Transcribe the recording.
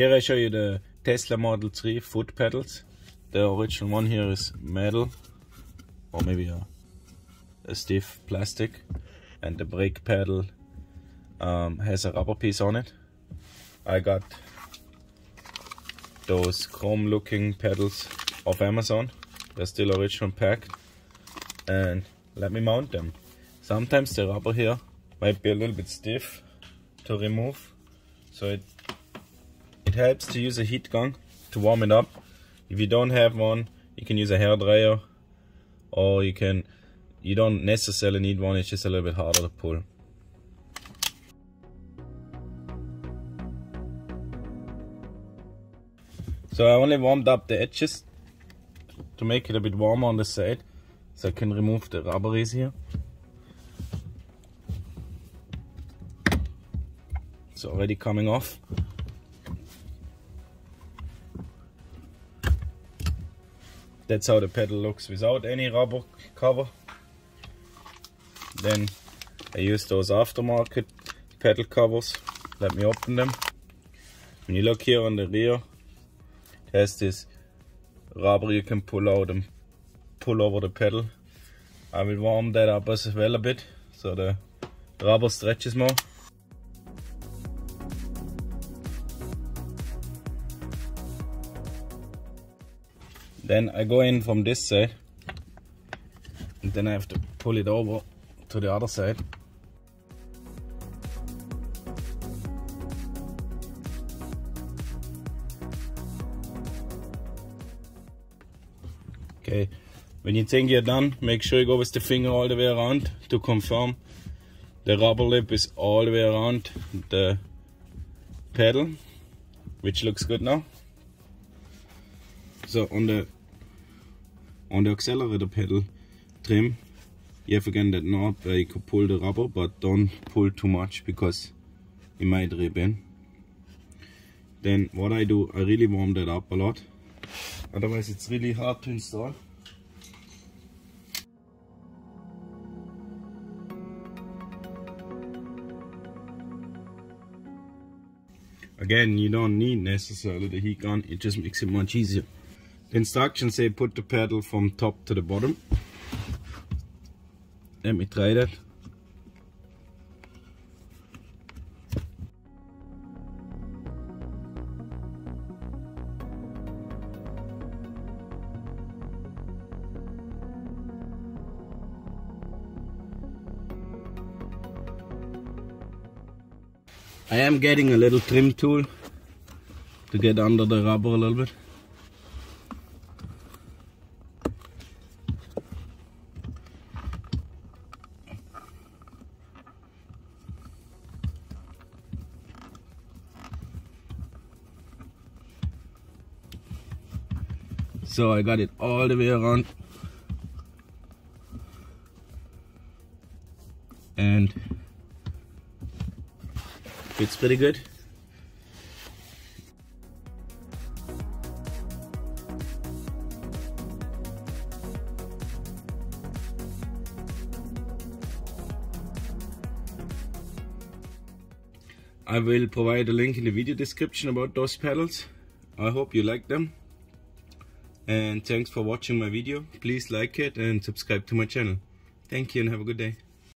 Here I show you the Tesla Model 3 foot pedals. The original one here is metal or maybe a, a stiff plastic and the brake pedal um, has a rubber piece on it. I got those chrome looking pedals off Amazon. They're still original packed and let me mount them. Sometimes the rubber here might be a little bit stiff to remove so it it helps to use a heat gun to warm it up. If you don't have one, you can use a hair dryer or you can, you don't necessarily need one, it's just a little bit harder to pull. So I only warmed up the edges to make it a bit warmer on the side so I can remove the rubberies here. It's already coming off. That's how the pedal looks without any rubber cover. Then I use those aftermarket pedal covers. Let me open them. When you look here on the rear, it has this rubber you can pull out and pull over the pedal. I will warm that up as well a bit so the rubber stretches more. Then I go in from this side and then I have to pull it over to the other side. Okay, when you think you're done, make sure you go with the finger all the way around to confirm the rubber lip is all the way around the pedal, which looks good now. So on the on the accelerator pedal trim. You have again that knob where you can pull the rubber but don't pull too much because it might rip in. Then what I do I really warm that up a lot. Otherwise it's really hard to install. Again you don't need necessarily the heat gun. It just makes it much easier instructions say put the pedal from top to the bottom. Let me try that. I am getting a little trim tool to get under the rubber a little bit. So I got it all the way around. And fits pretty good. I will provide a link in the video description about those pedals. I hope you like them and thanks for watching my video. Please like it and subscribe to my channel. Thank you and have a good day